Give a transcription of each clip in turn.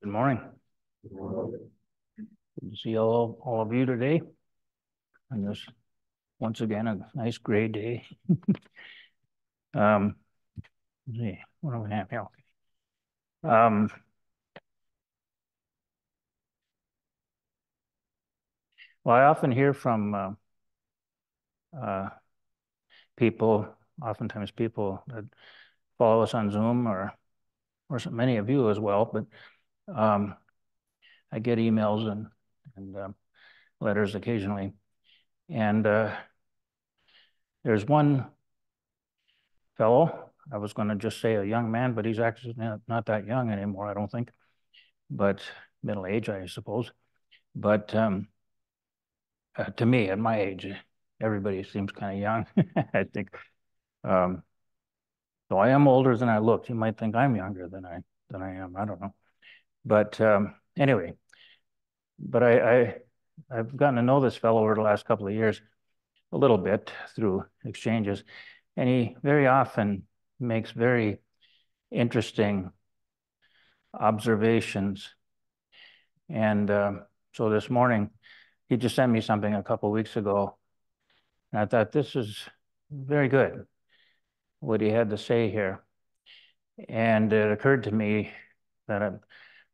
Good morning. Good to see all, all of you today. And this, once again, a nice gray day. um, let's see, what do we have here? Um, well, I often hear from uh, uh, people, oftentimes people that follow us on Zoom or or many of you as well, but um, I get emails and, and um, letters occasionally. And uh, there's one fellow, I was going to just say a young man, but he's actually not, that young anymore, I don't think, but middle age, I suppose. But um, uh, to me, at my age, everybody seems kind of young, I think. Um, so I am older than I look. You might think I'm younger than I than I am. I don't know. But um, anyway, but I, I I've gotten to know this fellow over the last couple of years a little bit through exchanges, and he very often makes very interesting observations. And um, so this morning, he just sent me something a couple weeks ago, and I thought this is very good what he had to say here. And it occurred to me that I,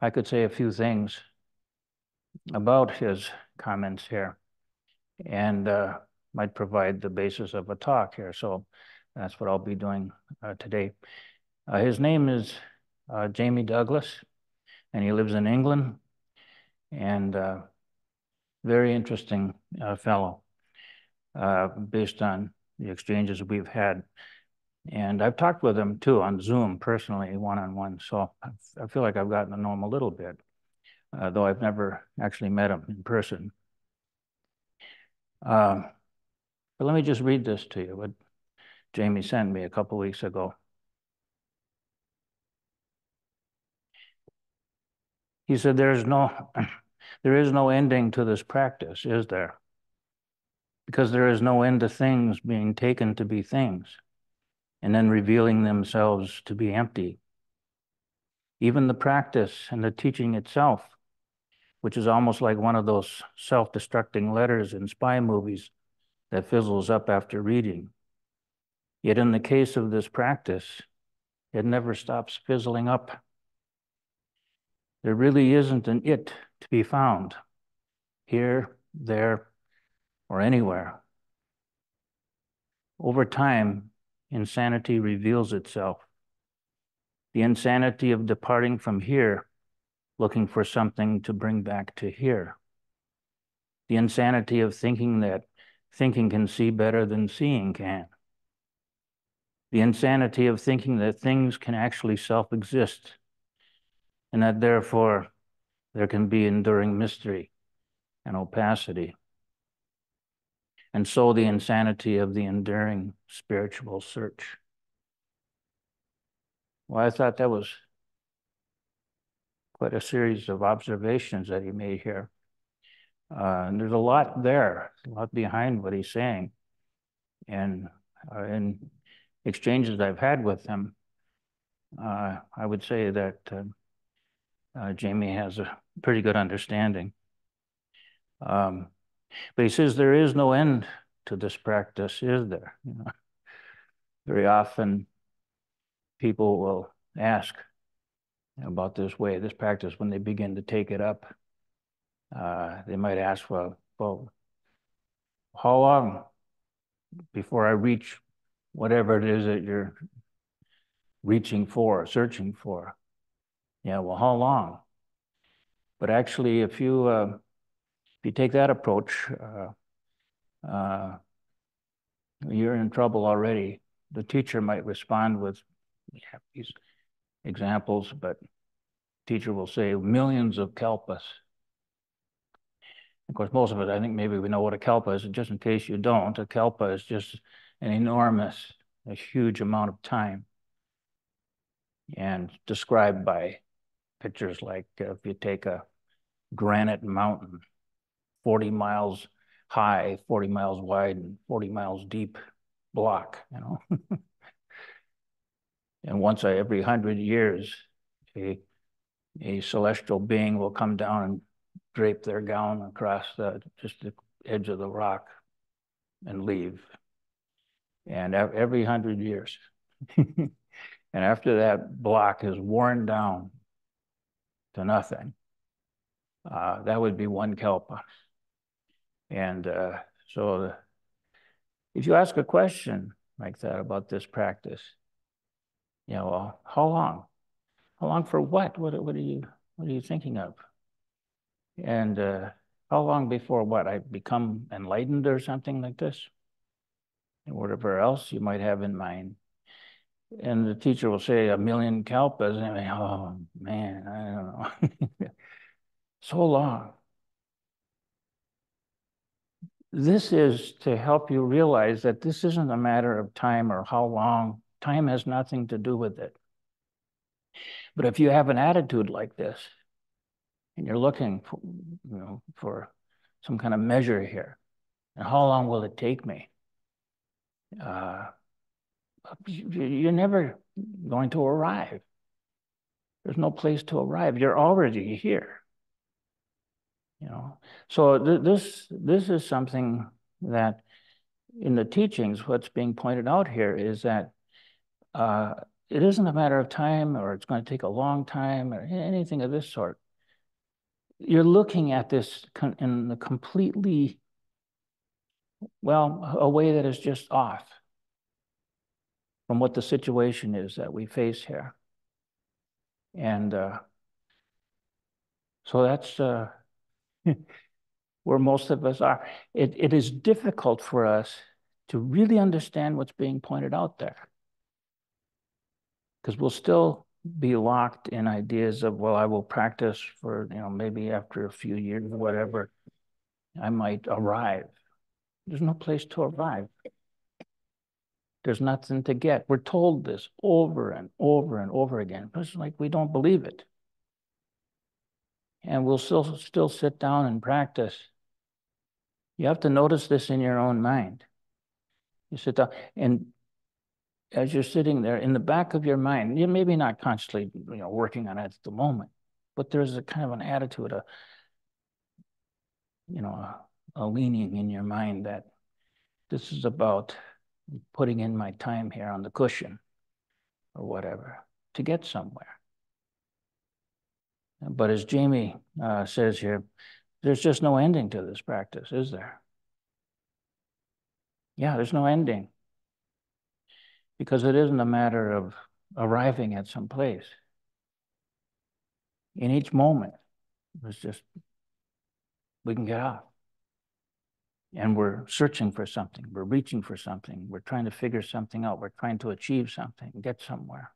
I could say a few things about his comments here and uh, might provide the basis of a talk here. So that's what I'll be doing uh, today. Uh, his name is uh, Jamie Douglas, and he lives in England, and uh, very interesting uh, fellow based on the exchanges we've had. And I've talked with him too on Zoom personally, one on one. So I feel like I've gotten to know him a little bit, uh, though I've never actually met him in person. Um, but let me just read this to you, what Jamie sent me a couple weeks ago. He said, there is no, there is no ending to this practice, is there? Because there is no end to things being taken to be things and then revealing themselves to be empty. Even the practice and the teaching itself, which is almost like one of those self destructing letters in spy movies that fizzles up after reading. Yet in the case of this practice, it never stops fizzling up. There really isn't an it to be found here, there, or anywhere. Over time, insanity reveals itself. The insanity of departing from here, looking for something to bring back to here. The insanity of thinking that thinking can see better than seeing can. The insanity of thinking that things can actually self exist and that therefore there can be enduring mystery and opacity and so the insanity of the enduring spiritual search. Well, I thought that was quite a series of observations that he made here. Uh, and there's a lot there, a lot behind what he's saying. And uh, in exchanges I've had with him, uh, I would say that uh, uh, Jamie has a pretty good understanding. Um, but he says there is no end to this practice, is there? You know, very often people will ask about this way, this practice, when they begin to take it up. Uh, they might ask, well, well, how long before I reach whatever it is that you're reaching for, searching for? Yeah, well, how long? But actually, if you uh, you take that approach, uh, uh, you're in trouble already. The teacher might respond with these examples, but teacher will say millions of kalpas. Of course, most of it, I think maybe we know what a kalpa is. Just in case you don't, a kalpa is just an enormous, a huge amount of time. And described by pictures like if you take a granite mountain 40 miles high, 40 miles wide, and 40 miles deep block, you know. and once every hundred years, a a celestial being will come down and drape their gown across the, just the edge of the rock and leave. And every hundred years. and after that block is worn down to nothing, uh, that would be one Kalpa. And uh, so the, if you ask a question like that about this practice, you know, well, how long? How long for what? What, what are you what are you thinking of? And uh, how long before what? I become enlightened or something like this? And whatever else you might have in mind. And the teacher will say a million kalpas. And I mean, oh man, I don't know. so long. This is to help you realize that this isn't a matter of time or how long. Time has nothing to do with it. But if you have an attitude like this, and you're looking for, you know, for some kind of measure here, and how long will it take me? Uh, you're never going to arrive. There's no place to arrive. You're already here. You know, so th this this is something that in the teachings, what's being pointed out here is that uh, it isn't a matter of time or it's going to take a long time or anything of this sort. You're looking at this in the completely, well, a way that is just off from what the situation is that we face here. And uh, so that's uh, where most of us are. It, it is difficult for us to really understand what's being pointed out there. Because we'll still be locked in ideas of, well, I will practice for, you know, maybe after a few years, or whatever, I might arrive. There's no place to arrive. There's nothing to get. We're told this over and over and over again. But it's like we don't believe it and we'll still still sit down and practice. You have to notice this in your own mind. You sit down and as you're sitting there in the back of your mind, you're maybe not consciously you know working on it at the moment, but there's a kind of an attitude, a you know, a, a leaning in your mind that this is about putting in my time here on the cushion or whatever to get somewhere. But as Jamie uh, says here, there's just no ending to this practice, is there? Yeah, there's no ending. Because it isn't a matter of arriving at some place. In each moment, it's just, we can get off. And we're searching for something, we're reaching for something, we're trying to figure something out, we're trying to achieve something, get somewhere.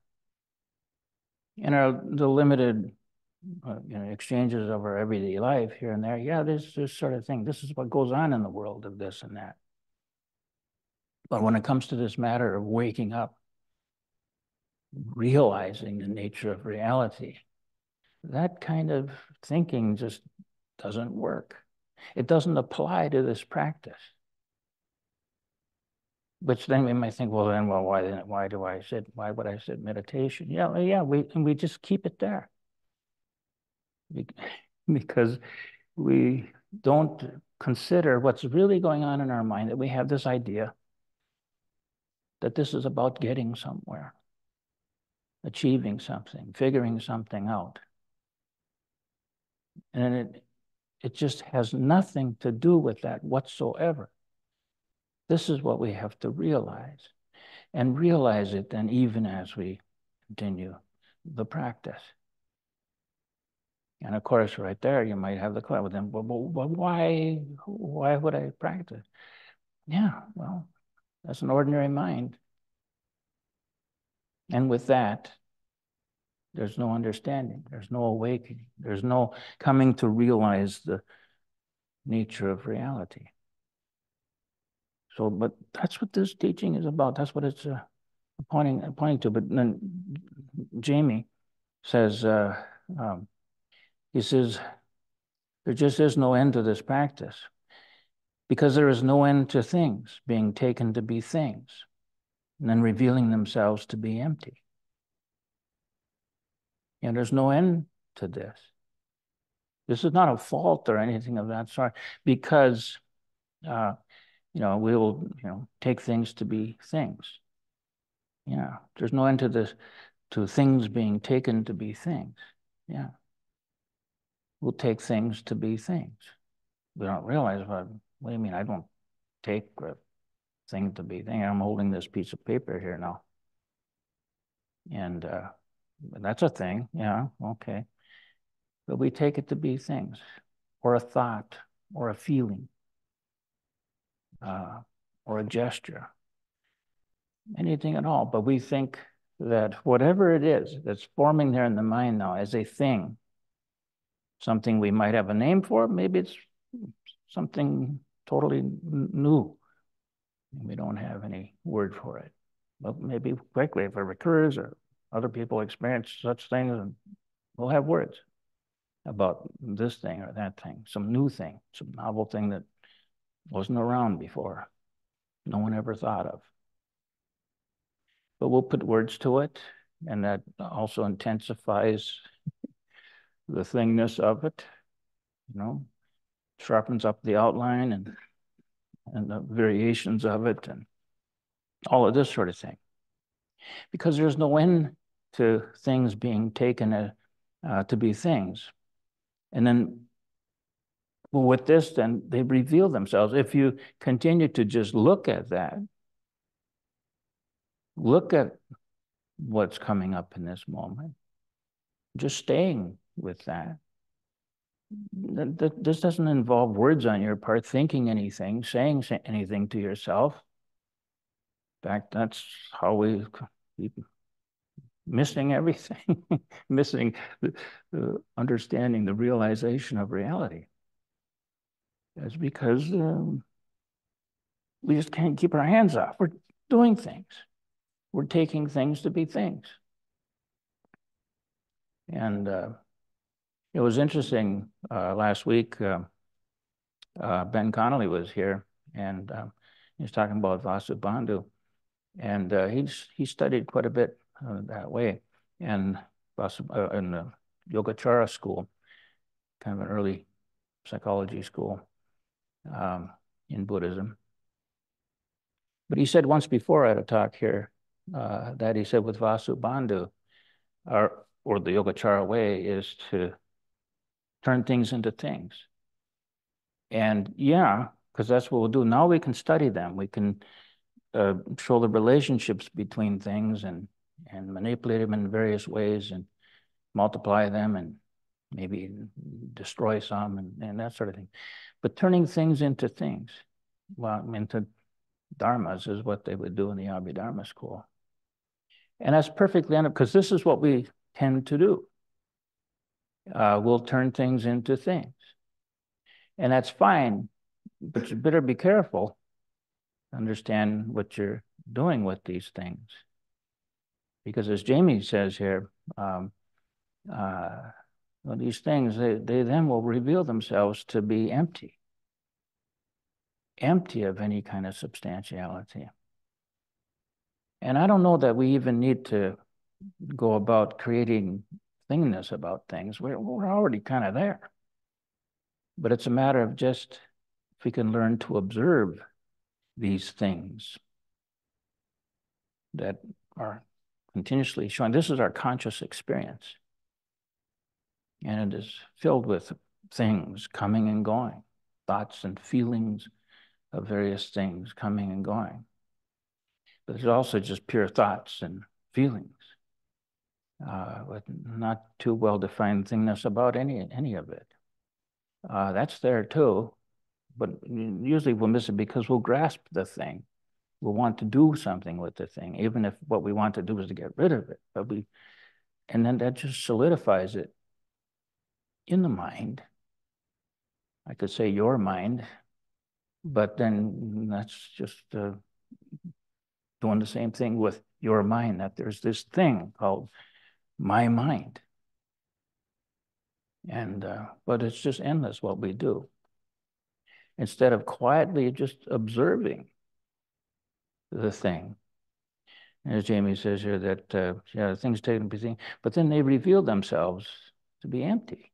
In our the limited uh, you know, exchanges of our everyday life here and there. Yeah, there's this sort of thing. This is what goes on in the world of this and that. But when it comes to this matter of waking up, realizing the nature of reality, that kind of thinking just doesn't work. It doesn't apply to this practice. Which then we might think, well, then, well, why why do I sit? Why would I sit meditation? Yeah, yeah, we and we just keep it there because we don't consider what's really going on in our mind, that we have this idea that this is about getting somewhere, achieving something, figuring something out. And it, it just has nothing to do with that whatsoever. This is what we have to realize and realize it then even as we continue the practice. And of course, right there, you might have the question, well, then, well, well, why, why would I practice? Yeah, well, that's an ordinary mind. And with that, there's no understanding, there's no awakening, there's no coming to realize the nature of reality. So, but that's what this teaching is about. That's what it's uh, pointing pointing to. But then Jamie says, uh, um, he says, there just is no end to this practice because there is no end to things being taken to be things and then revealing themselves to be empty. And there's no end to this. This is not a fault or anything of that sort, because uh, you know we will you know take things to be things. Yeah, there's no end to this to things being taken to be things. Yeah, we'll take things to be things. We don't realize what. What do you mean? I don't take a thing to be thing. I'm holding this piece of paper here now, and uh, that's a thing. Yeah, okay but we take it to be things, or a thought, or a feeling, uh, or a gesture, anything at all. But we think that whatever it is that's forming there in the mind now as a thing, something we might have a name for, maybe it's something totally new. We don't have any word for it. But maybe quickly, if it recurs or other people experience such things, we'll have words about this thing or that thing, some new thing, some novel thing that wasn't around before, no one ever thought of. But we'll put words to it, and that also intensifies the thingness of it, you know, sharpens up the outline and and the variations of it and all of this sort of thing. Because there's no end to things being taken uh, uh, to be things. And then well, with this, then they reveal themselves. If you continue to just look at that, look at what's coming up in this moment, just staying with that. This doesn't involve words on your part, thinking anything, saying anything to yourself. In fact, that's how we keep missing everything, missing the, understanding the realization of reality. That's because um, we just can't keep our hands off. We're doing things. We're taking things to be things. And uh, it was interesting uh, last week. Uh, uh ben Connolly was here, and uh, he was talking about Vasubandhu, and uh, he he studied quite a bit uh, that way. And uh, in the Yogacara school, kind of an early psychology school um, in Buddhism. But he said once before at a talk here that he said with Vasubandhu, or, or the Yogacara way, is to turn things into things. And yeah, because that's what we'll do. Now we can study them. We can uh, show the relationships between things and and manipulate them in various ways and multiply them and maybe destroy some and, and that sort of thing. But turning things into things, well, into dharmas is what they would do in the Abhidharma school. And that's perfectly because this is what we tend to do. Uh, we'll turn things into things. And that's fine, but you better be careful. Understand what you're doing with these things. Because as Jamie says here, um, uh, well, these things, they, they then will reveal themselves to be empty, empty of any kind of substantiality. And I don't know that we even need to go about creating thingness about things. We're, we're already kind of there. But it's a matter of just if we can learn to observe these things that are continuously showing this is our conscious experience. And it is filled with things coming and going, thoughts and feelings of various things coming and going. But there's also just pure thoughts and feelings, uh, with not too well defined thingness about any any of it. Uh, that's there too, but usually we'll miss it because we'll grasp the thing We'll want to do something with the thing, even if what we want to do is to get rid of it. But we, and then that just solidifies it in the mind. I could say your mind, but then that's just uh, doing the same thing with your mind, that there's this thing called my mind. And, uh, but it's just endless what we do. Instead of quietly just observing the thing. As Jamie says here, that uh, yeah, things taken to be seen, but then they reveal themselves to be empty.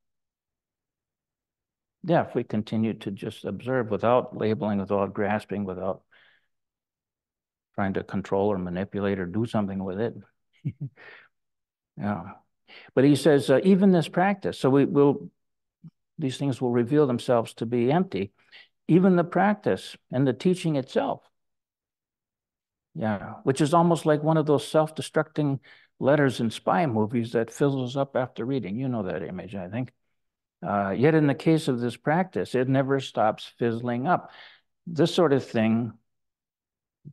Yeah, if we continue to just observe without labeling, without grasping, without trying to control or manipulate or do something with it. yeah. But he says, uh, even this practice, so we will, these things will reveal themselves to be empty, even the practice and the teaching itself. Yeah, which is almost like one of those self destructing letters in spy movies that fizzles up after reading. You know that image, I think. Uh, yet in the case of this practice, it never stops fizzling up. This sort of thing,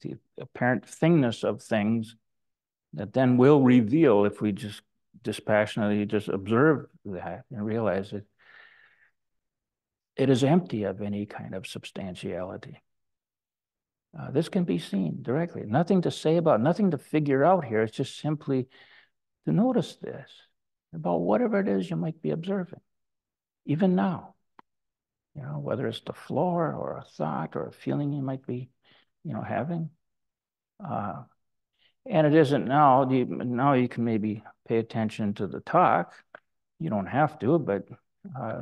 the apparent thingness of things, that then will reveal if we just dispassionately just observe that and realize it, it is empty of any kind of substantiality. Uh, this can be seen directly. Nothing to say about, nothing to figure out here. It's just simply to notice this about whatever it is you might be observing, even now. You know, whether it's the floor or a thought or a feeling you might be, you know, having. Uh, and it isn't now. You, now you can maybe pay attention to the talk. You don't have to, but uh,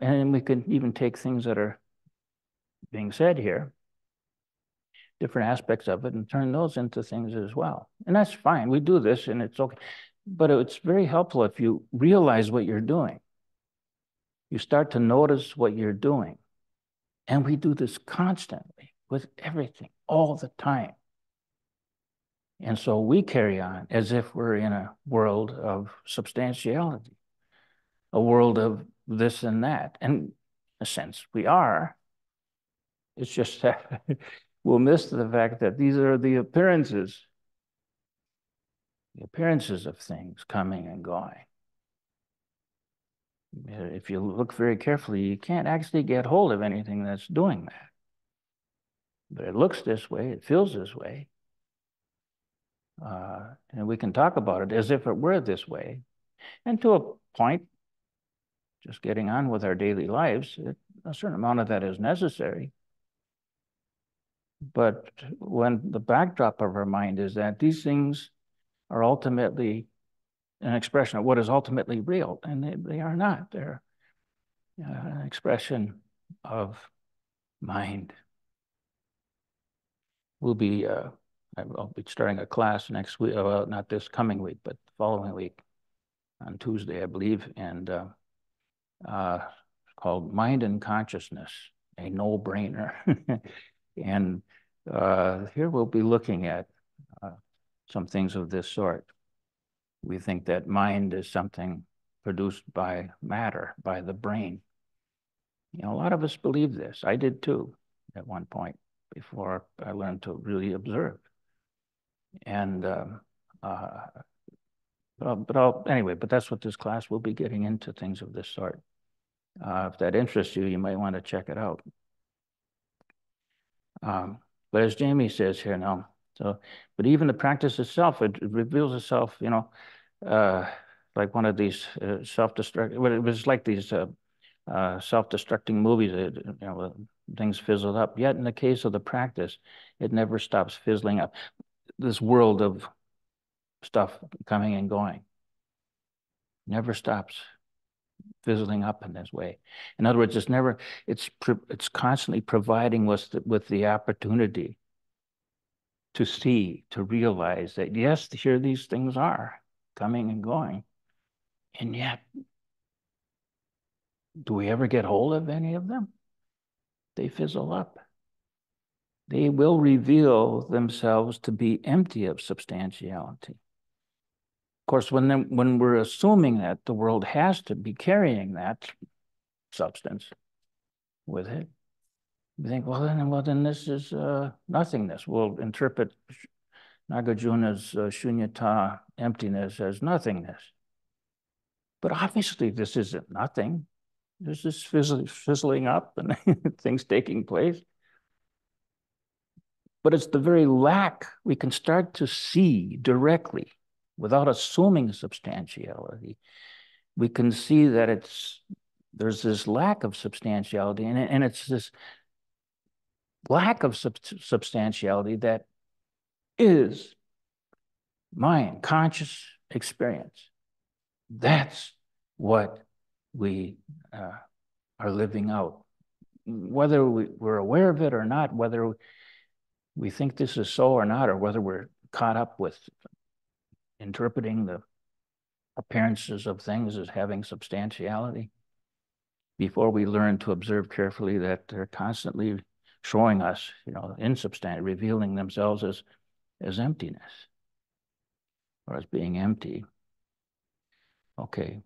and we could even take things that are being said here different aspects of it and turn those into things as well. And that's fine. We do this and it's okay. But it's very helpful if you realize what you're doing. You start to notice what you're doing. And we do this constantly with everything, all the time. And so we carry on as if we're in a world of substantiality, a world of this and that. And in a sense, we are. It's just that we'll miss the fact that these are the appearances, the appearances of things coming and going. If you look very carefully, you can't actually get hold of anything that's doing that. But it looks this way, it feels this way. Uh, and we can talk about it as if it were this way. And to a point, just getting on with our daily lives, it, a certain amount of that is necessary. But when the backdrop of our mind is that these things are ultimately an expression of what is ultimately real, and they, they are not. They're uh, an expression of mind. We'll be, uh, I'll be starting a class next week, well, not this coming week, but the following week on Tuesday, I believe, and uh, uh, called Mind and Consciousness, a no-brainer. And uh, here we'll be looking at uh, some things of this sort. We think that mind is something produced by matter, by the brain. You know, a lot of us believe this. I did too at one point before I learned to really observe. And, um, uh, but, I'll, anyway, but that's what this class will be getting into things of this sort. Uh, if that interests you, you might want to check it out. Um, but as Jamie says here now, so, but even the practice itself, it, it reveals itself, you know, uh, like one of these uh, self-destruct, well, it was like these uh, uh self-destructing movies, it, you know, things fizzled up. Yet in the case of the practice, it never stops fizzling up. This world of stuff coming and going never stops fizzling up in this way. In other words, it's never, it's, it's constantly providing us with, with the opportunity to see, to realize that yes, here these things are coming and going. And yet, do we ever get hold of any of them? They fizzle up. They will reveal themselves to be empty of substantiality. Of course, when when we're assuming that the world has to be carrying that substance with it, we think, well, then, well, then this is uh, nothingness. We'll interpret Nagarjuna's uh, shunyata, emptiness, as nothingness. But obviously, this isn't nothing. This fizzling up and things taking place. But it's the very lack we can start to see directly without assuming substantiality, we can see that it's there's this lack of substantiality, and, and it's this lack of sub substantiality that is mind, conscious experience. That's what we uh, are living out. Whether we, we're aware of it or not, whether we think this is so or not, or whether we're caught up with interpreting the appearances of things as having substantiality, before we learn to observe carefully that they're constantly showing us, you know, insubstantial, revealing themselves as, as emptiness or as being empty. Okay.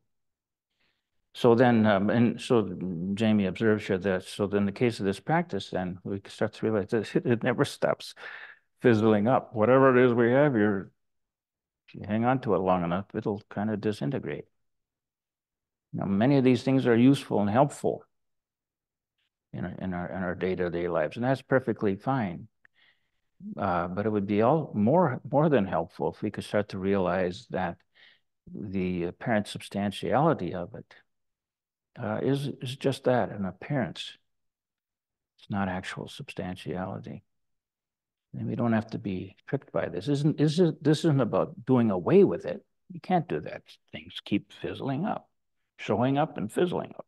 So then, um, and so Jamie observes here that, so in the case of this practice, then we start to realize that it never stops fizzling up. Whatever it is we have, you're, if you hang on to it long enough, it'll kind of disintegrate. Now, many of these things are useful and helpful in our, in our, in our day-to-day lives, and that's perfectly fine. Uh, but it would be all more, more than helpful if we could start to realize that the apparent substantiality of it uh, is is just that, an appearance. It's not actual substantiality. And we don't have to be tricked by this. Isn't, this, is, this isn't about doing away with it. You can't do that. Things keep fizzling up, showing up and fizzling up.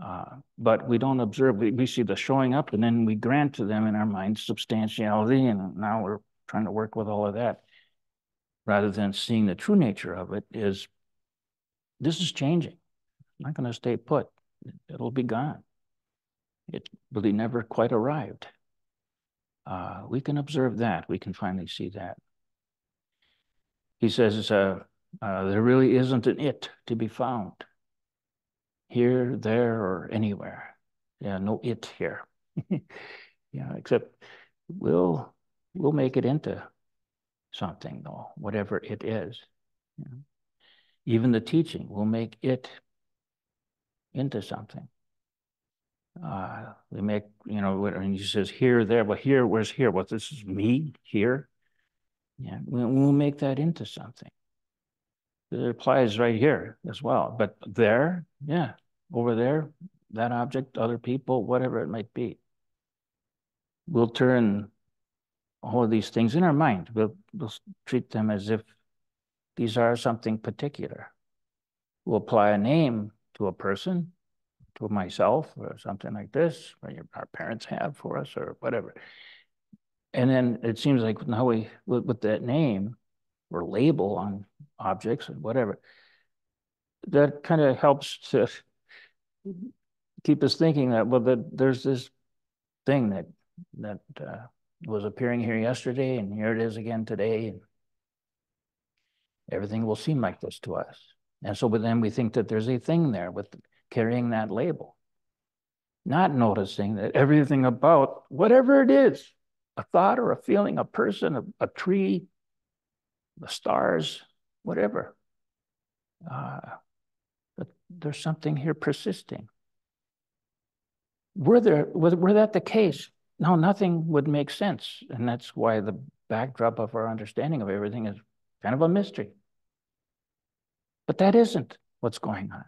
Uh, but we don't observe, we, we see the showing up and then we grant to them in our minds substantiality. And now we're trying to work with all of that rather than seeing the true nature of it is this is changing. Not going to stay put. It'll be gone. It really never quite arrived. Uh, we can observe that. We can finally see that. He says, uh, uh, there really isn't an it to be found here, there, or anywhere. Yeah, no it here. yeah, except we'll we'll make it into something though, whatever it is. Yeah. Even the teaching will make it into something. Uh, we make, you know, and he says here, there, but here, where's here? Well, this is me here. Yeah, we'll make that into something. It applies right here as well. But there, yeah, over there, that object, other people, whatever it might be. We'll turn all of these things in our mind. We'll, we'll treat them as if these are something particular. We'll apply a name to a person, to myself, or something like this, or our parents have for us, or whatever. And then it seems like now we, with, with that name or label on objects and whatever, that kind of helps to keep us thinking that, well, that there's this thing that, that uh, was appearing here yesterday, and here it is again today. And everything will seem like this to us. And so but then we think that there's a thing there with carrying that label, not noticing that everything about whatever it is, a thought or a feeling, a person, a, a tree, the stars, whatever, uh, there's something here persisting. Were there, were, were that the case, no, nothing would make sense. And that's why the backdrop of our understanding of everything is kind of a mystery. But that isn't what's going on.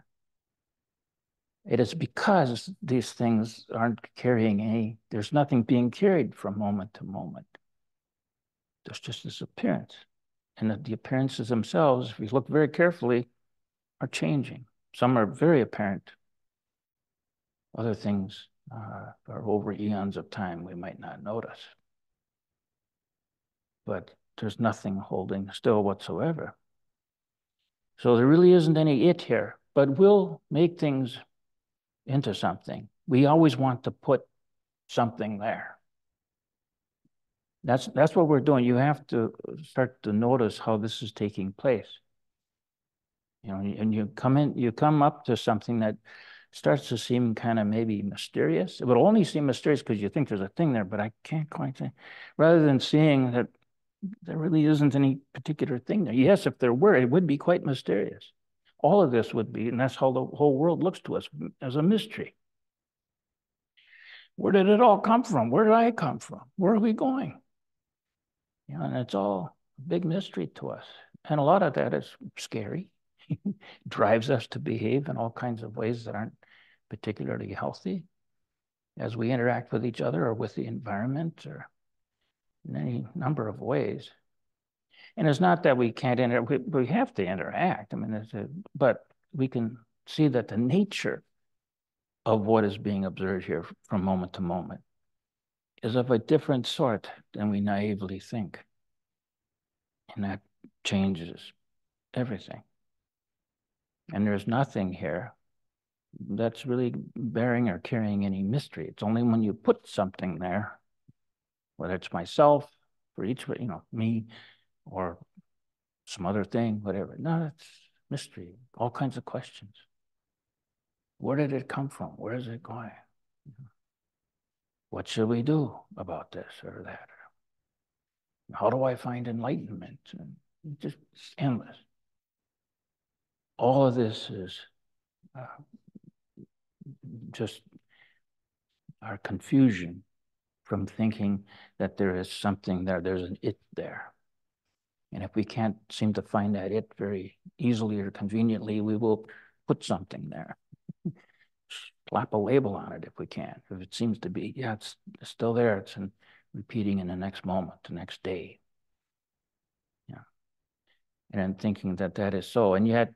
It is because these things aren't carrying any, there's nothing being carried from moment to moment. There's just this appearance. And the, the appearances themselves, if you look very carefully, are changing. Some are very apparent. Other things uh, are over eons of time we might not notice. But there's nothing holding still whatsoever. So there really isn't any it here, but we'll make things into something. We always want to put something there. That's, that's what we're doing. You have to start to notice how this is taking place. You know, and you come in, you come up to something that starts to seem kind of maybe mysterious. It would only seem mysterious because you think there's a thing there, but I can't quite say. Rather than seeing that there really isn't any particular thing there. Yes, if there were, it would be quite mysterious. All of this would be, and that's how the whole world looks to us as a mystery. Where did it all come from? Where did I come from? Where are we going? You know, and it's all a big mystery to us. And a lot of that is scary, drives us to behave in all kinds of ways that aren't particularly healthy as we interact with each other or with the environment or in any number of ways. And it's not that we can't interact, we, we have to interact. I mean, a, but we can see that the nature of what is being observed here from moment to moment is of a different sort than we naively think. And that changes everything. And there's nothing here that's really bearing or carrying any mystery. It's only when you put something there, whether it's myself, for each, you know, me, or some other thing, whatever. No, it's mystery, all kinds of questions. Where did it come from? Where is it going? What should we do about this or that? How do I find enlightenment? And just endless. All of this is uh, just our confusion from thinking that there is something there, there's an it there. And if we can't seem to find that it very easily or conveniently, we will put something there. Slap a label on it if we can. If it seems to be, yeah, it's, it's still there. It's in, repeating in the next moment, the next day. Yeah. And then thinking that that is so. And yet,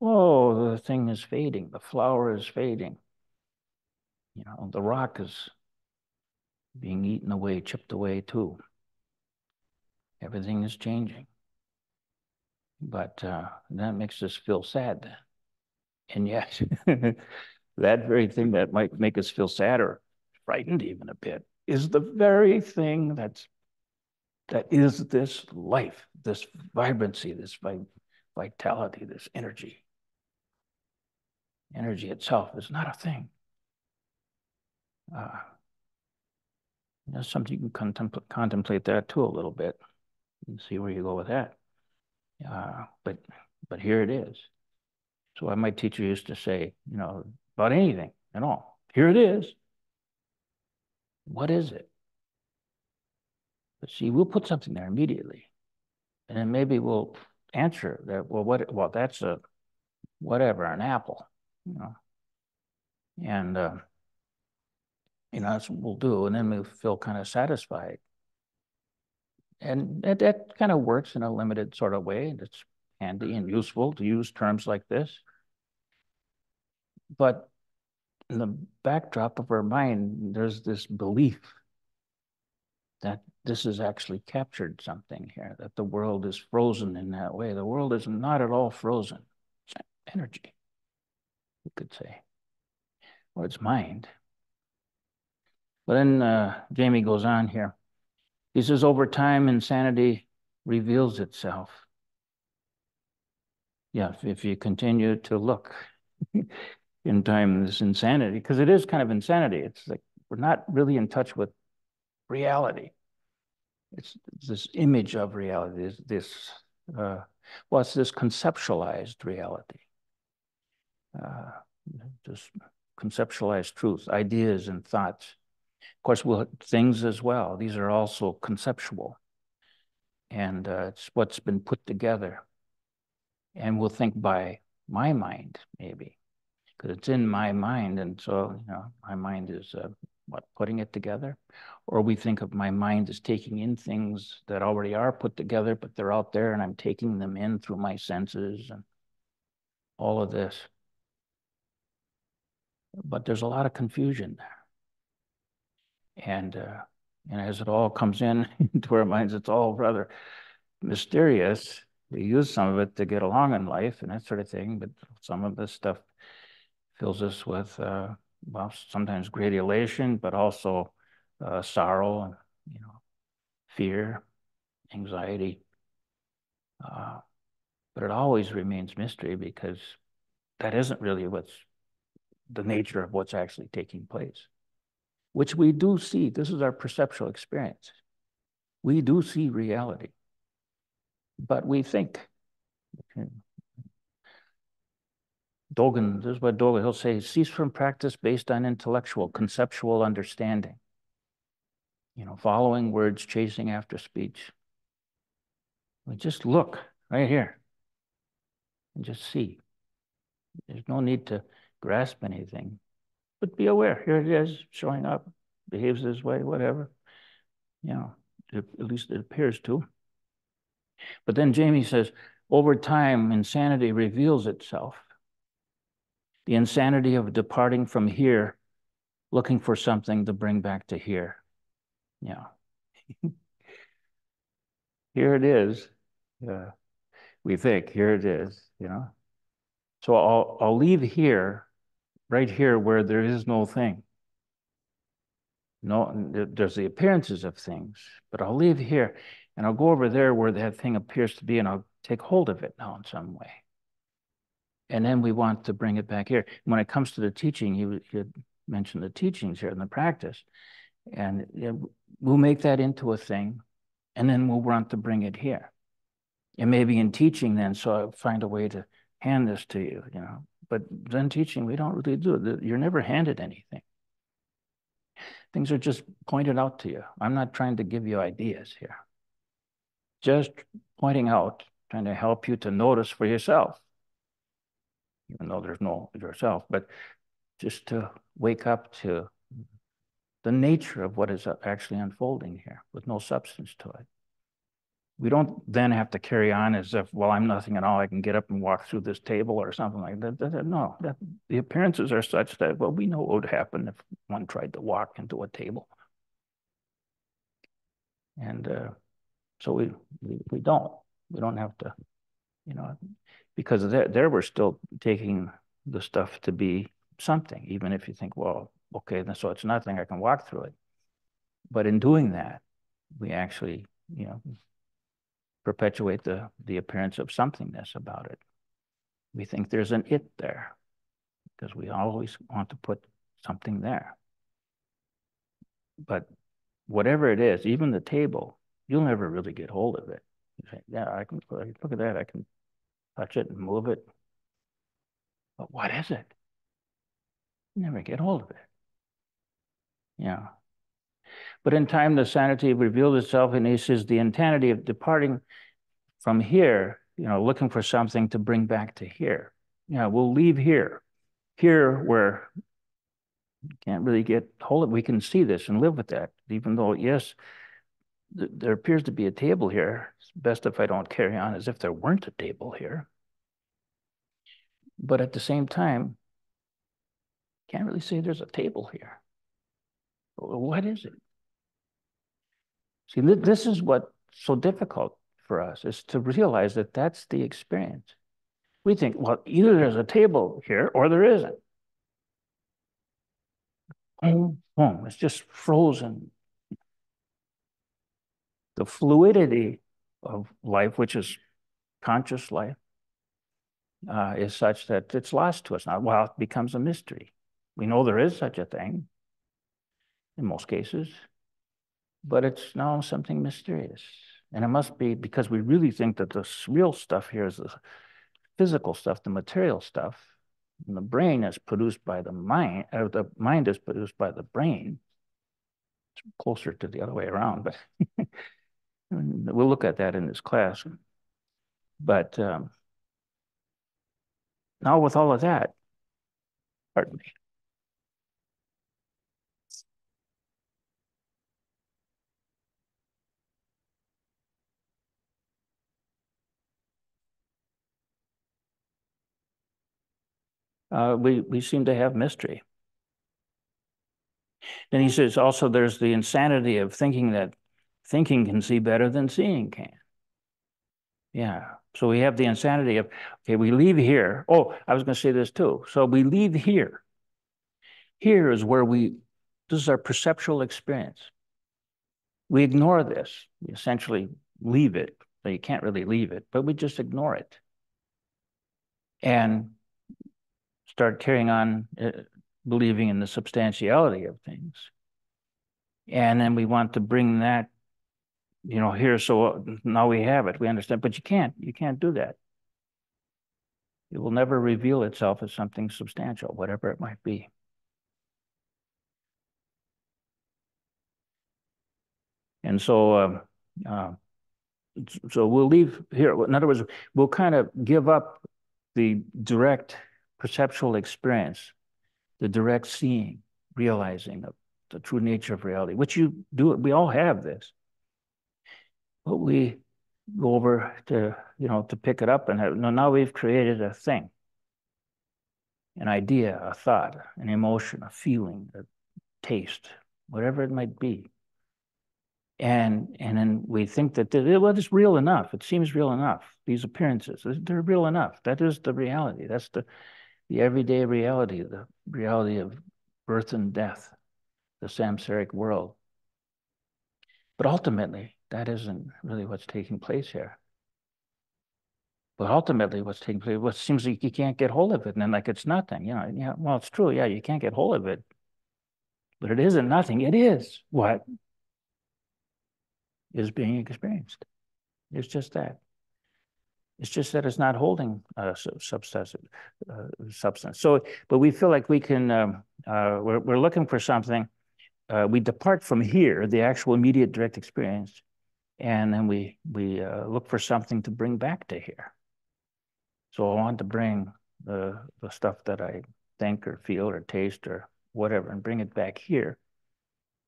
oh, the thing is fading. The flower is fading. You know, the rock is being eaten away, chipped away too. Everything is changing. But uh, that makes us feel sad. And yet, that very thing that might make us feel sad or frightened even a bit is the very thing that's that is this life, this vibrancy, this vitality, this energy. Energy itself is not a thing. Uh, that's something you can contempl contemplate that too a little bit and see where you go with that. Uh, but but here it is. So my teacher used to say, you know, about anything at all. Here it is. What is it? But see, we'll put something there immediately. And then maybe we'll answer that, well, what well, that's a whatever, an apple, you know. And uh, you know, that's what we'll do. And then we feel kind of satisfied. And that, that kind of works in a limited sort of way. And it's handy and useful to use terms like this. But in the backdrop of our mind, there's this belief that this has actually captured something here, that the world is frozen in that way. The world is not at all frozen. It's energy, you could say, or it's mind. But then uh, Jamie goes on here. He says, over time, insanity reveals itself. Yeah, if, you continue to look in time, this insanity, because it is kind of insanity. It's like we're not really in touch with reality. It's, it's this image of reality, this, this uh, well, it's this conceptualized reality. Uh, just conceptualized truth, ideas and thoughts of course, we'll, things as well. These are also conceptual. And uh, it's what's been put together. And we'll think by my mind, maybe, because it's in my mind. And so, you know, my mind is uh, what, putting it together? Or we think of my mind as taking in things that already are put together, but they're out there and I'm taking them in through my senses and all of this. But there's a lot of confusion there. And, uh, and as it all comes in into our minds, it's all rather mysterious. We use some of it to get along in life and that sort of thing, but some of this stuff fills us with, uh, well, sometimes great elation, but also uh, sorrow and, you know, fear, anxiety. Uh, but it always remains mystery because that isn't really what's the nature of what's actually taking place which we do see. This is our perceptual experience. We do see reality, but we think. Dogen, this is what Dogen, he'll say, cease from practice based on intellectual, conceptual understanding. You know, following words, chasing after speech. We just look right here and just see. There's no need to grasp anything but be aware. Here it is showing up, behaves this way, whatever. You know, at least it appears to. But then Jamie says, over time, insanity reveals itself. the insanity of departing from here, looking for something to bring back to here. Yeah. here it is. Yeah. We think, here it is, you know. So I'll, I'll leave here, right here where there is no thing. No, there's the appearances of things, but I'll leave here and I'll go over there where that thing appears to be and I'll take hold of it now in some way. And then we want to bring it back here. When it comes to the teaching, you, you mentioned the teachings here and the practice. And you know, we'll make that into a thing and then we'll want to bring it here. And maybe in teaching then, so I'll find a way to hand this to you, you know. But then teaching, we don't really do it. You're never handed anything. Things are just pointed out to you. I'm not trying to give you ideas here. Just pointing out, trying to help you to notice for yourself. Even though there's no yourself, but just to wake up to the nature of what is actually unfolding here with no substance to it. We don't then have to carry on as if, well, I'm nothing at all. I can get up and walk through this table or something like that. no, that, the appearances are such that, well, we know what would happen if one tried to walk into a table. And uh, so we, we, we don't. We don't have to, you know, because there, there we're still taking the stuff to be something, even if you think, well, okay, so it's nothing, I can walk through it. But in doing that, we actually, you know, perpetuate the, the appearance of somethingness about it. We think there's an it there because we always want to put something there. But whatever it is, even the table, you'll never really get hold of it. You say, yeah, I can look at that, I can touch it and move it. But what is it? You never get hold of it. Yeah. But in time, the sanity revealed itself, and he says the insanity of departing from here, you know, looking for something to bring back to here. Yeah, we'll leave here, here where can't really get hold of. We can see this and live with that, even though yes, th there appears to be a table here. It's best if I don't carry on as if there weren't a table here. But at the same time, can't really say there's a table here. What is it? See, this is what's so difficult for us is to realize that that's the experience. We think, well, either there's a table here or there isn't. Boom, boom, it's just frozen. The fluidity of life, which is conscious life, uh, is such that it's lost to us now. Well, it becomes a mystery. We know there is such a thing in most cases, but it's now something mysterious. And it must be because we really think that the real stuff here is the physical stuff, the material stuff. And the brain is produced by the mind, or the mind is produced by the brain. It's closer to the other way around, but we'll look at that in this class. But um, now with all of that, pardon me. Uh, we, we seem to have mystery. Then he says also there's the insanity of thinking that thinking can see better than seeing can. Yeah. So we have the insanity of, okay, we leave here. Oh, I was going to say this too. So we leave here. Here is where we, this is our perceptual experience. We ignore this. We essentially leave it. So you can't really leave it, but we just ignore it. And start carrying on uh, believing in the substantiality of things. And then we want to bring that, you know, here. So now we have it. We understand, but you can't. You can't do that. It will never reveal itself as something substantial, whatever it might be. And so, uh, uh, so we'll leave here. In other words, we'll kind of give up the direct perceptual experience, the direct seeing, realizing of the true nature of reality, which you do, we all have this. But we go over to, you know, to pick it up and have, now we've created a thing. an idea, a thought, an emotion, a feeling, a taste, whatever it might be. And, and then we think that, well, it's real enough. It seems real enough. These appearances, they're real enough. That is the reality. That's the, the everyday reality, the reality of birth and death, the samsaric world. But ultimately, that isn't really what's taking place here. But ultimately, what's taking place, what seems like you can't get hold of it, and then like it's nothing. You know, yeah, well, it's true. Yeah, you can't get hold of it, but it isn't nothing. It is what is being experienced. It's just that. It's just that it's not holding a substance. Uh, substance. So, but we feel like we can. Um, uh, we're we're looking for something. Uh, we depart from here, the actual immediate direct experience, and then we we uh, look for something to bring back to here. So I want to bring the the stuff that I think or feel or taste or whatever, and bring it back here.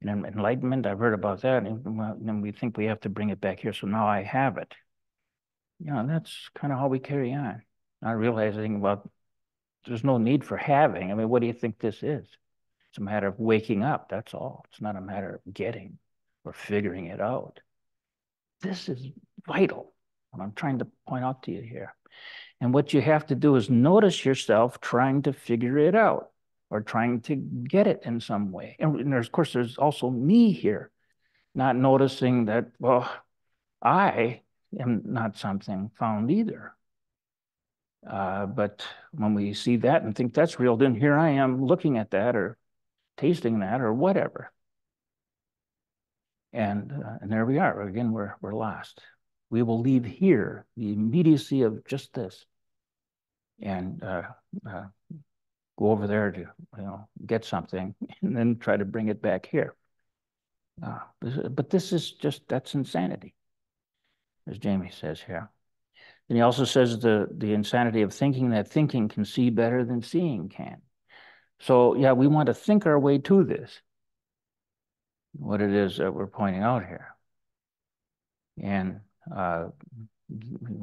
And enlightenment, I've heard about that, and then we think we have to bring it back here. So now I have it. Know, that's kind of how we carry on, not realizing well, there's no need for having. I mean, what do you think this is? It's a matter of waking up. That's all. It's not a matter of getting or figuring it out. This is vital. What I'm trying to point out to you here. And what you have to do is notice yourself trying to figure it out or trying to get it in some way. And, of course, there's also me here, not noticing that, well, I not something found either. Uh, but when we see that and think that's real, then here I am looking at that or tasting that or whatever. And, uh, and there we are. Again, we're, we're lost. We will leave here the immediacy of just this and uh, uh, go over there to you know get something and then try to bring it back here. Uh, but this is just that's insanity, as Jamie says here. And he also says the the insanity of thinking that thinking can see better than seeing can. So yeah, we want to think our way to this. What it is that we're pointing out here, and uh,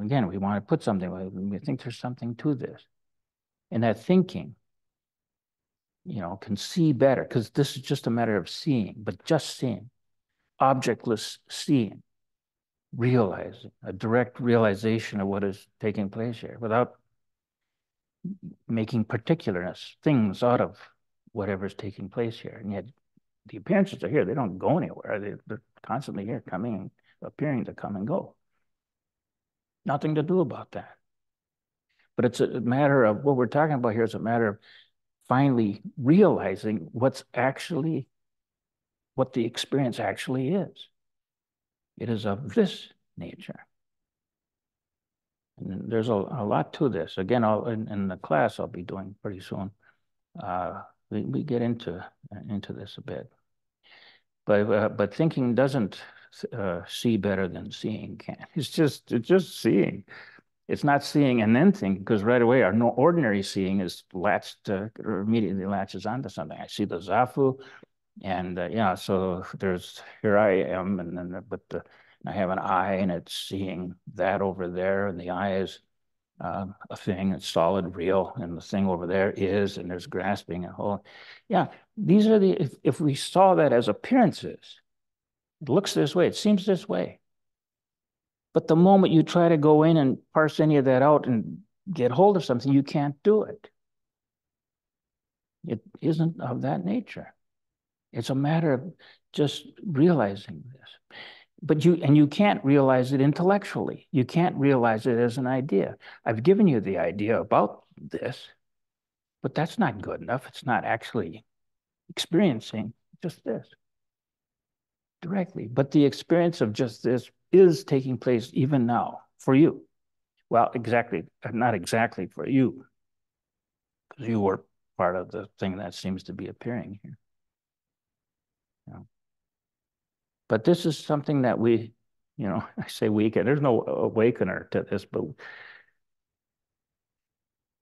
again, we want to put something. We think there's something to this, and that thinking you know, can see better because this is just a matter of seeing, but just seeing, objectless seeing, realizing, a direct realization of what is taking place here without making particularness, things out of whatever's taking place here. And yet the appearances are here. They don't go anywhere. They, they're constantly here, coming, appearing to come and go. Nothing to do about that. But it's a matter of what we're talking about here is a matter of finally realizing what's actually, what the experience actually is. It is of this nature. And there's a, a lot to this. Again, I'll, in, in the class I'll be doing pretty soon, uh, we, we get into, into this a bit. But, uh, but thinking doesn't uh, see better than seeing can. It's just, it's just seeing. It's not seeing and then thinking, because right away our no ordinary seeing is latched, uh, or immediately latches onto something. I see the zafu, and uh, yeah, so there's here I am, and then but the I have an eye, and it's seeing that over there, and the eye is uh, a thing, it's solid, real, and the thing over there is, and there's grasping a whole. Yeah, these are the if if we saw that as appearances, it looks this way, it seems this way. But the moment you try to go in and parse any of that out and get hold of something, you can't do it. It isn't of that nature. It's a matter of just realizing this. But you and you can't realize it intellectually. You can't realize it as an idea. I've given you the idea about this, but that's not good enough. It's not actually experiencing just this directly. But the experience of just this is taking place even now for you. Well, exactly, uh, not exactly for you, because you were part of the thing that seems to be appearing here. Yeah. But this is something that we, you know, I say weekend, there's no awakener to this, but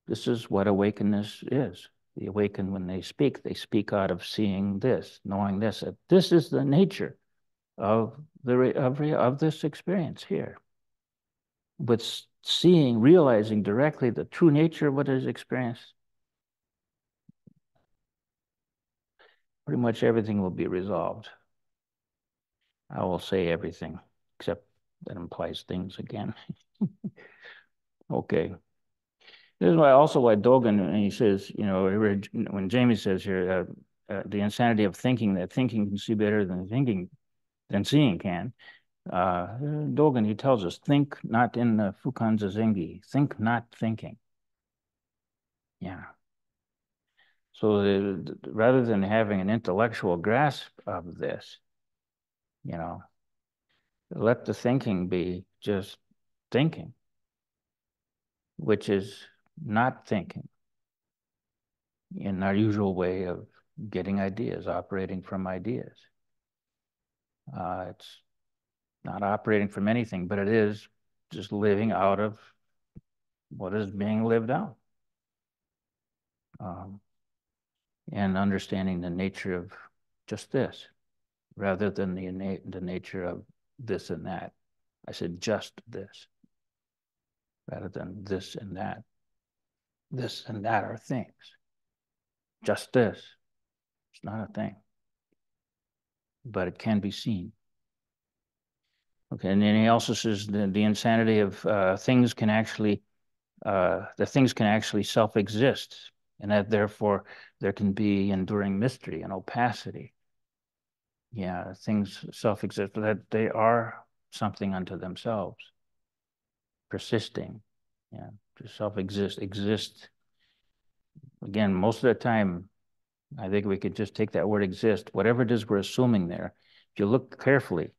this is what awakeness is. The awakened, when they speak, they speak out of seeing this, knowing this. This is the nature of the of, of this experience here. With seeing, realizing directly the true nature of what is experienced, pretty much everything will be resolved. I will say everything, except that implies things again. okay. This is why also why Dogen, and he says, you know, when Jamie says here, uh, uh, the insanity of thinking that thinking can see better than thinking, than seeing can. Uh, Dogen, he tells us, think not in the Fukan Zazengi, think not thinking. Yeah. So the, the, rather than having an intellectual grasp of this, you know, let the thinking be just thinking, which is not thinking in our usual way of getting ideas, operating from ideas. Uh, it's not operating from anything, but it is just living out of what is being lived out. Um, and understanding the nature of just this rather than the innate, the nature of this and that. I said just this rather than this and that. This and that are things. Just this. It's not a thing. But it can be seen. Okay, and then he also says the, the insanity of uh, things can actually, uh, the things can actually self-exist, and that therefore there can be enduring mystery and opacity. Yeah, things self-exist, that they are something unto themselves, persisting, yeah, to self-exist, exist. Again, most of the time, I think we could just take that word exist, whatever it is we're assuming there. If you look carefully,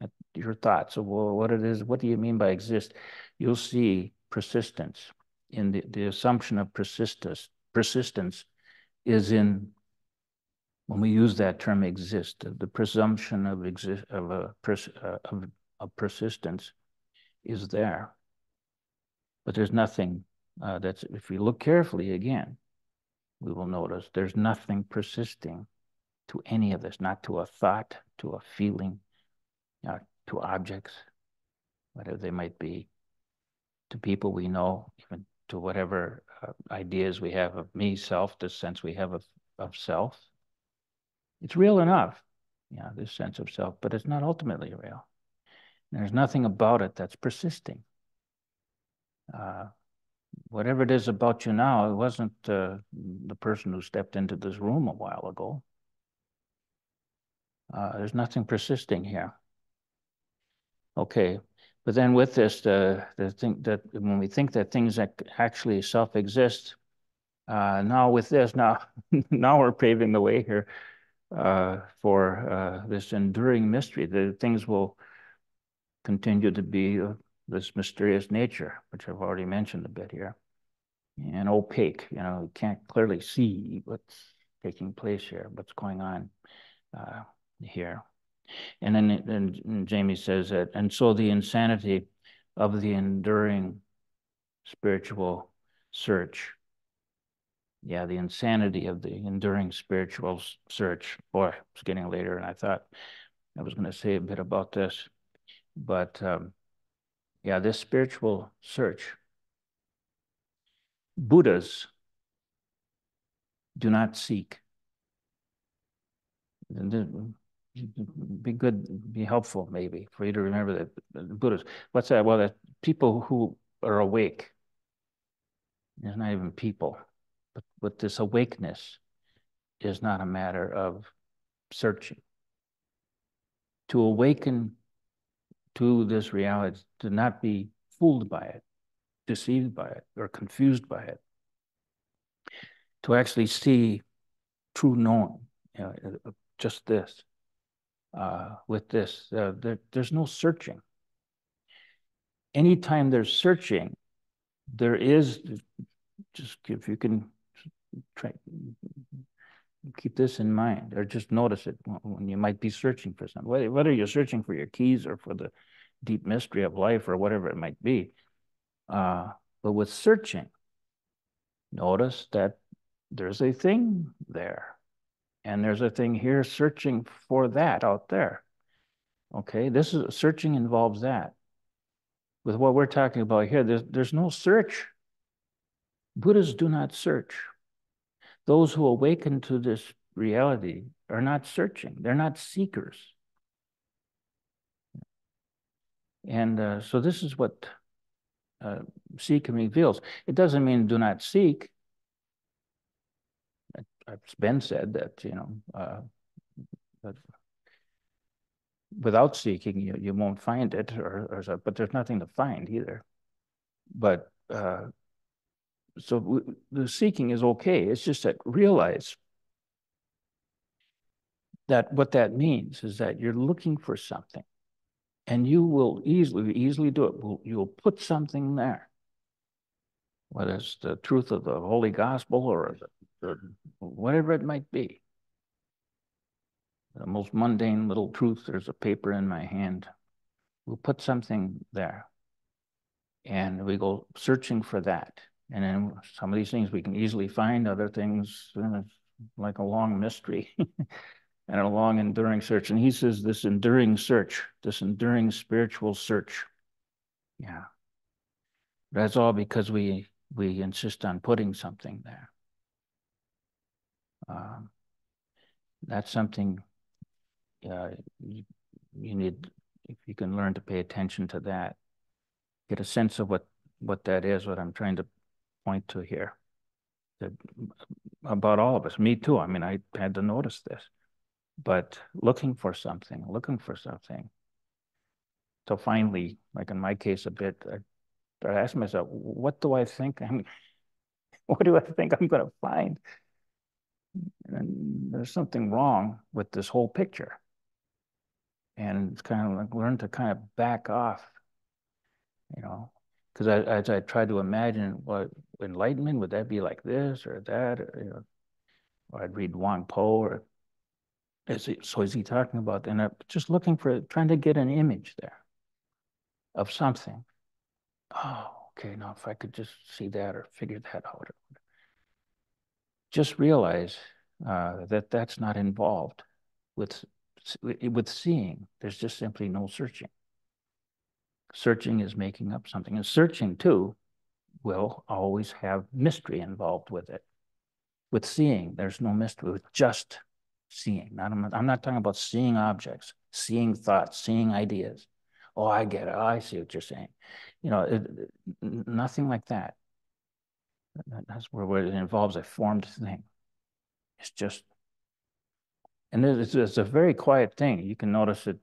at your thoughts of what it is, what do you mean by exist? You'll see persistence in the, the assumption of persistence. Persistence is in when we use that term exist, the presumption of exist of a pers, uh, of, persistence is there. But there's nothing uh, that's if we look carefully again, we will notice there's nothing persisting to any of this, not to a thought, to a feeling, to objects, whatever they might be, to people we know, even to whatever uh, ideas we have of me, self, this sense we have of, of self. It's real enough, yeah, this sense of self, but it's not ultimately real. There's nothing about it that's persisting. Uh, whatever it is about you now, it wasn't uh, the person who stepped into this room a while ago. Uh, there's nothing persisting here. Okay, but then with this, the the thing that when we think that things that actually self-exist, uh, now with this, now now we're paving the way here uh, for uh, this enduring mystery. The things will continue to be uh, this mysterious nature, which I've already mentioned a bit here, and opaque. You know, you can't clearly see what's taking place here, what's going on uh, here. And then and Jamie says that, and so the insanity of the enduring spiritual search. Yeah, the insanity of the enduring spiritual search. Boy, it's getting later, and I thought I was going to say a bit about this. But um, yeah, this spiritual search. Buddhas do not seek be good, be helpful maybe for you to remember that Buddhas. What's that? Well, that people who are awake. It's not even people, but but this awakeness is not a matter of searching. To awaken to this reality, to not be fooled by it, deceived by it, or confused by it. To actually see true knowing, you know, just this uh, with this. Uh, there, there's no searching. Anytime there's searching, there is, just if you can try, keep this in mind or just notice it when you might be searching for something, whether, you're searching for your keys or for the deep mystery of life or whatever it might be. Uh, but with searching, notice that there's a thing there. And there's a thing here searching for that out there. Okay, this is searching involves that. With what we're talking about here, there's, there's no search. Buddhists do not search. Those who awaken to this reality are not searching, they're not seekers. And uh, so this is what uh, seeking reveals. It doesn't mean do not seek. It's been said that, you know, uh, that without seeking, you, you won't find it, or, or so, but there's nothing to find either. But uh, so the seeking is okay. It's just that realize that what that means is that you're looking for something and you will easily, easily do it. You'll put something there, whether it's the truth of the Holy Gospel or, or whatever it might be. The most mundane little truth, there's a paper in my hand. We'll put something there and we go searching for that. And then some of these things we can easily find, other things like a long mystery. and a long enduring search. And he says this enduring search, this enduring spiritual search. Yeah. That's all because we we insist on putting something there. Um, that's something uh, you, you need if you can learn to pay attention to that, get a sense of what what that is, what I'm trying to point to here. That about all of us, me too. I mean, I had to notice this but looking for something, looking for something. So finally, like in my case a bit, I, I asked myself, what do I think I'm, what do I think I'm going to find? And there's something wrong with this whole picture. And it's kind of like learn to kind of back off, you know, because as I tried to imagine what enlightenment, would that be like this or that? Or, you know, or I'd read Huang Po or is he, so is he talking about, and I'm just looking for, trying to get an image there of something. Oh, okay, now if I could just see that or figure that out. Just realize uh, that that's not involved with, with seeing. There's just simply no searching. Searching is making up something. And searching, too, will always have mystery involved with it. With seeing, there's no mystery. With just seeing. Not, I'm, not, talking about seeing objects, seeing thoughts, seeing ideas. Oh, I get it. Oh, I see what you're saying. You know, it, it, nothing like that. That's where, where it involves a formed thing. It's just, and it's, it's a very quiet thing. You can notice it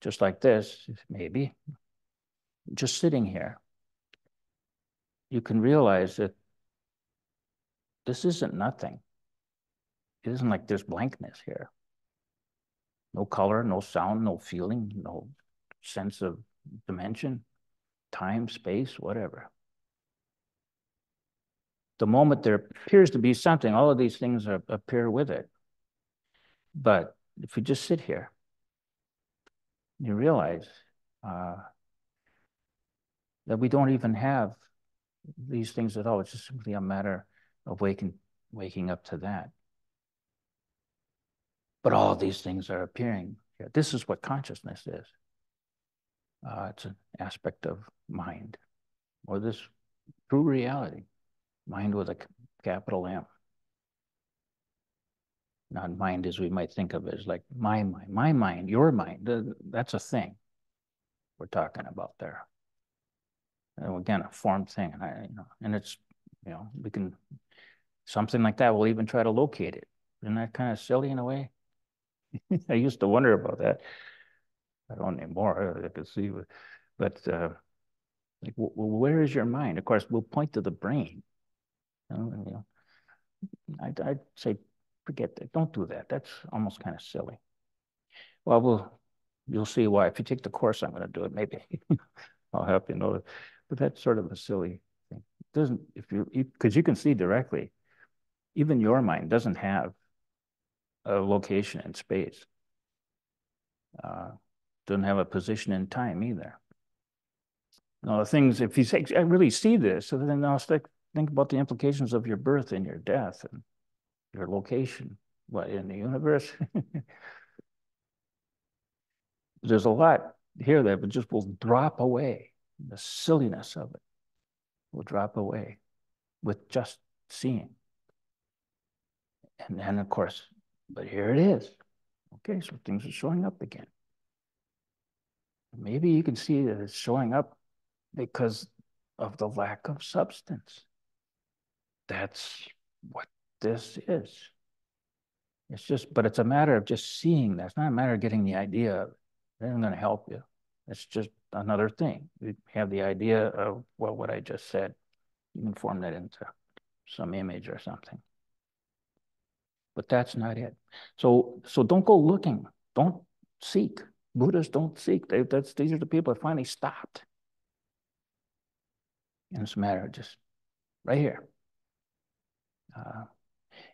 just like this, maybe, just sitting here. You can realize that this isn't nothing it isn't like there's blankness here. No color, no sound, no feeling, no sense of dimension, time, space, whatever. The moment there appears to be something, all of these things are, appear with it. But if you just sit here, you realize uh, that we don't even have these things at all. It's just simply a matter of waking, waking up to that. But all these things are appearing. This is what consciousness is. Uh, it's an aspect of mind, or this true reality, mind with a capital M. Not mind as we might think of it like my mind, my mind, your mind. That's a thing we're talking about there. And again, a formed thing, and I, you know, and it's, you know, we can something like that. We'll even try to locate it. Isn't that kind of silly in a way? I used to wonder about that. I don't anymore. I can see, but uh, like, where is your mind? Of course, we'll point to the brain. You know I'd, I'd say, forget that. Don't do that. That's almost kind of silly. Well, we'll you'll see why. If you take the course, I'm going to do it. Maybe I'll help you know. But that's sort of a silly thing. It doesn't if you because you, can see directly, even your mind doesn't have a location in space. Uh, doesn't have a position in time either. Now, the things, if you say, I really see this, so then I'll think, think about the implications of your birth and your death and location, what, in the universe? There's a lot here that just will drop away. The silliness of it will drop away with just seeing. And then, of course, but here it is. Okay, so things are showing up again. Maybe you can see that it's showing up because of the lack of substance. That's what this is. It's just, but it's a matter of just seeing that. It's not a matter of getting the idea. It isn't going to help you. It's just another thing. You have the idea of, well, what I just said. You can form that into some image or something. But that's not it. So, so don't go looking. Don't seek. Buddhists don't seek. They, that's, these are the people that finally stopped. And it's a matter of just right here. Uh,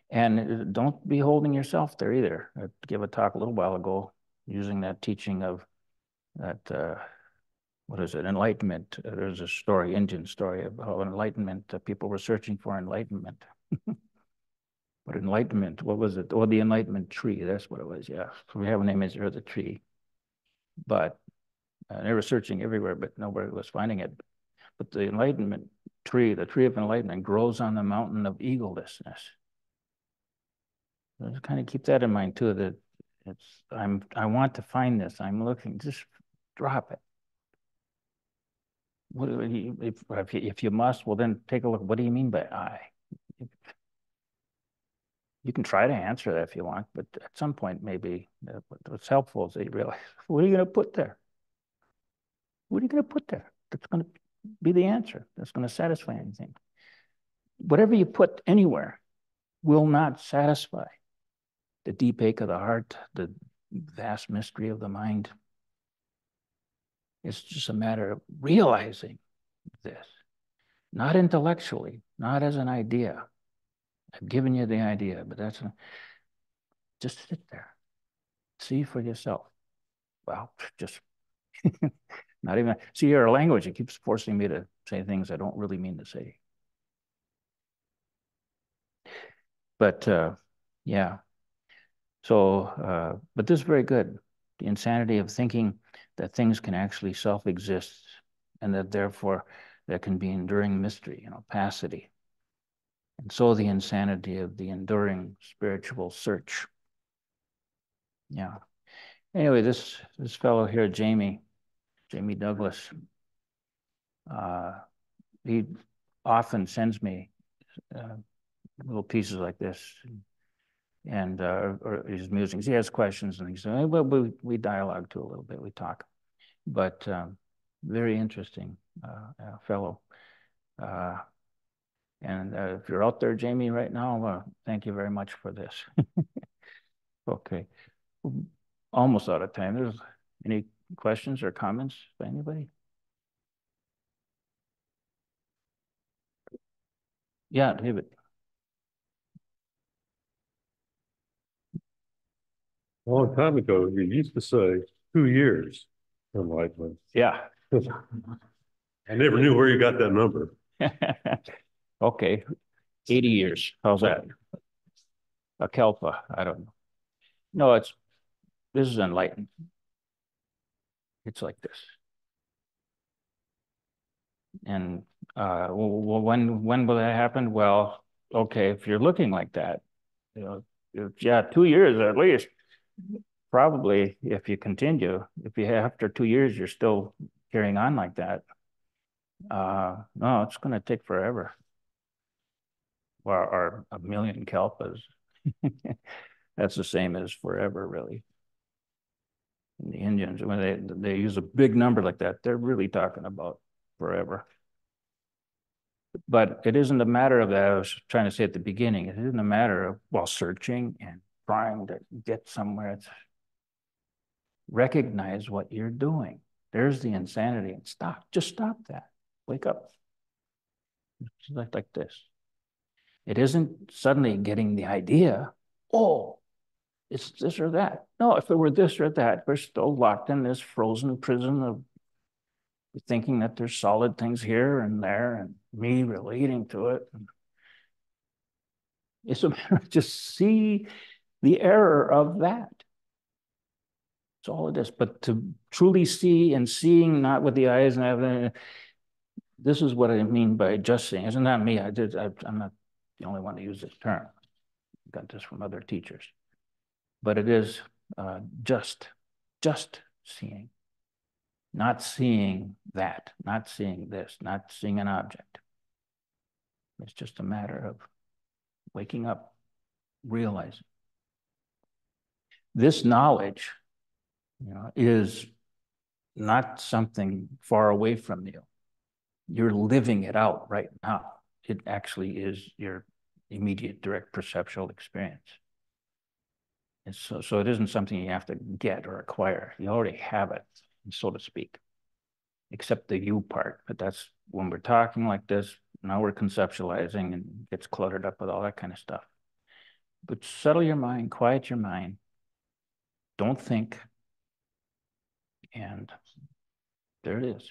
and uh, don't be holding yourself there either. I gave a talk a little while ago using that teaching of that, uh, what is it, enlightenment. Uh, there's a story, Indian story how enlightenment, uh, people were searching for enlightenment. but enlightenment, what was it? Oh, the enlightenment tree, that's what it was, yeah. So we have an image of the tree. But uh, they were searching everywhere, but nobody was finding it. But the enlightenment tree, the tree of enlightenment, grows on the mountain of egolessness. Just kind of keep that in mind too. That it's I'm I want to find this. I'm looking. Just drop it. What you, if if you, if you must, well then take a look. What do you mean by I? You can try to answer that if you want, but at some point maybe uh, what's helpful is that you realize what are you going to put there? What are you going to put there? That's going to be the answer. That's going to satisfy anything. Whatever you put anywhere will not satisfy the deep ache of the heart, the vast mystery of the mind. It's just a matter of realizing this, not intellectually, not as an idea. I've given you the idea, but that's a, just sit there, see for yourself. Well, just not even see your language. It keeps forcing me to say things I don't really mean to say. But uh, yeah, so, uh, but this is very good. The insanity of thinking that things can actually self-exist and that therefore there can be enduring mystery, and opacity. And so the insanity of the enduring spiritual search. Yeah. Anyway, this this fellow here, Jamie, Jamie Douglas, uh, he often sends me uh, little pieces like this and uh, or his musings. He has questions and things. well, we, we dialogue too a little bit. We talk, but um, very interesting uh, uh, fellow. Uh, and uh, if you're out there, Jamie, right now, uh, thank you very much for this. okay, almost out of time. There's any questions or comments by anybody? Yeah, David. A long time ago, you used to say two years enlightenment. Yeah. I never knew where you got that number. okay, 80 years. How's that? A kalpa. I don't know. No, it's this is enlightened. It's like this. And uh, well, when when will that happen? Well, okay, if you're looking like that, you know, yeah, two years at least probably if you continue, if you after two years you're still carrying on like that, uh, no, it's going to take forever. Or, or a million kalpas. That's the same as forever, really. And the Indians, when they they use a big number like that, they're really talking about forever. But it isn't a matter of that. I was trying to say at the beginning. It isn't a matter of while searching and trying to get somewhere. It's recognize what you're doing. There's the insanity and stop. Just stop that. Wake up. Like, like this. It isn't suddenly getting the idea, oh, it's this or that. No, if it were this or that, we're still locked in this frozen prison of thinking that there's solid things here and there and me relating to it. It's a matter of just see the error of that. That's all it is. But to truly see and seeing not with the eyes and this is what I mean by just seeing. Isn't that me? I did. I, am not the only one to use this term. I got this from other teachers. But it is uh, just, just seeing. Not seeing that, not seeing this, not seeing an object. It's just a matter of waking up, realizing. This knowledge, you know, is not something far away from you. You're living it out right now. It actually is your immediate direct perceptual experience. And so, so it isn't something you have to get or acquire. You already have it, so to speak, except the you part. But that's when we're talking like this, now we're conceptualizing and gets cluttered up with all that kind of stuff. But settle your mind, quiet your mind. Don't think. And there it is.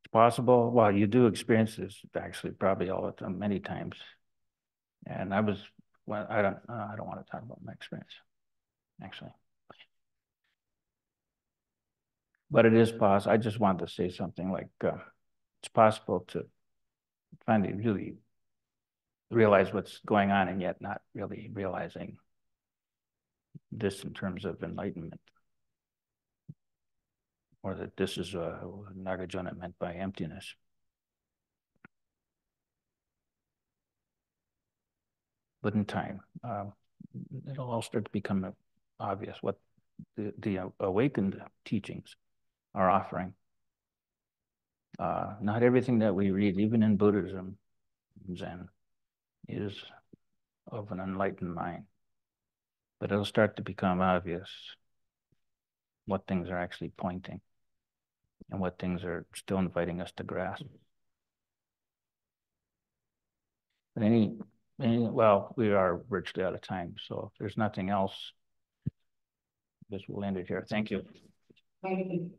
It's possible, well, you do experience this actually probably all the time, many times. And I was, well, I don't, uh, I don't want to talk about my experience, actually. But it is possible, I just wanted to say something like, uh, it's possible to find it really realize what's going on and yet not really realizing this in terms of enlightenment. Or that this is uh, what Nagarjuna meant by emptiness. But in time, um, it'll all start to become obvious what the, the awakened teachings are offering. Uh, not everything that we read, even in Buddhism, Zen, is of an enlightened mind. But it'll start to become obvious what things are actually pointing and what things are still inviting us to grasp. But any, any well, we are virtually out of time, so if there's nothing else, guess we'll end it here. Thank you. Thank you.